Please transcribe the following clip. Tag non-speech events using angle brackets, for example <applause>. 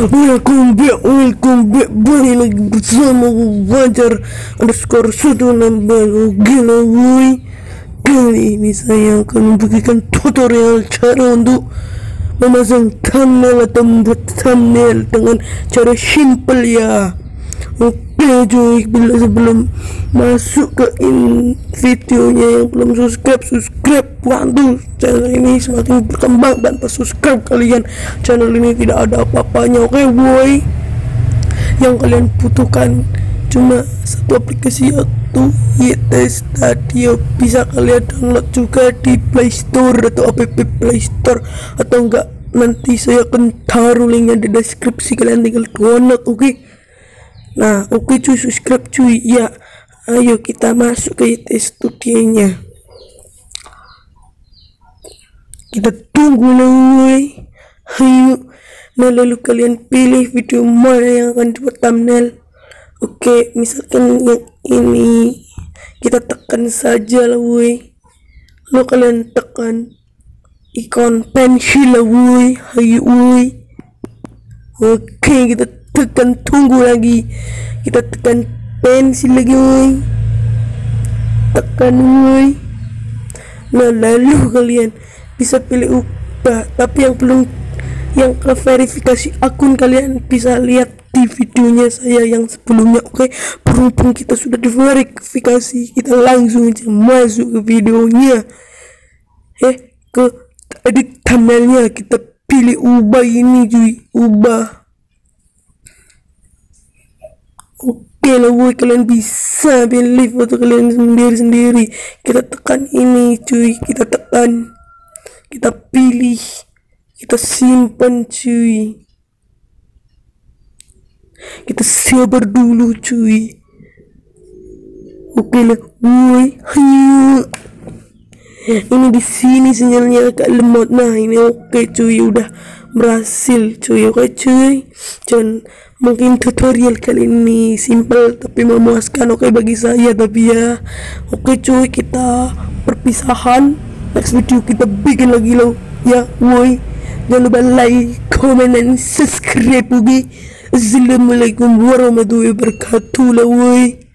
Welcome back, welcome back Balik lagi bersama Wajar. Underscore satu nambah Gila woi Kali ini saya akan memberikan tutorial cara untuk Memasang thumbnail atau membuat thumbnail Dengan cara simple ya Oke cuy, bila sebelum masuk ke in videonya yang belum subscribe, subscribe. Bantu channel ini semakin berkembang tanpa subscribe kalian. Channel ini tidak ada apa-apanya oke boy? Yang kalian butuhkan cuma satu aplikasi yaitu YT Studio bisa kalian download juga di Play Store atau app Play Store. Atau enggak nanti saya akan taruh linknya di deskripsi. Kalian tinggal download oke? okay? Nah, oke okay, cuy, subscribe cuy. Ya, ayo kita masuk ke IT studionya. Kita tunggu woi. Ayo. Nah, lalu kalian pilih video mana yang akan dibuat thumbnail. Oke, okay, misalkan yang ini kita tekan saja lah, woi. Lalu kalian tekan ikon pensil lah, woi. Ayo, woi. Oke, okay, kita tekan tunggu lagi. Kita tekan pensil lagi woi. Tekan woi. Nah lalu <laughs> kalian bisa pilih ubah tapi yang belum yang ke verifikasi akun kalian bisa lihat di videonya saya yang sebelumnya oke? Berhubung kita sudah diverifikasi kita langsung aja masuk ke videonya. Eh ke edit thumbnailnya. Kita pilih ubah ini cuy. Ubah Oke lah boy kalian bisa pilih foto kalian sendiri-sendiri. Kita tekan ini cuy kita tekan. Kita pilih kita simpan cuy. Kita sabar dulu cuy. Oke lah boy ini di sini sinyalnya agak lemot. Nah ini oke cuy udah berhasil cuy oke cuy. Jangan mungkin tutorial kali ini simple tapi memuaskan oke okay, bagi saya tapi ya. Oke okay, cuy kita perpisahan. Next video kita bikin lagi lo ya woi. Jangan lupa like comment dan subscribe oke. Okay? assalamualaikum warahmatullahi wabarakatuh lah woi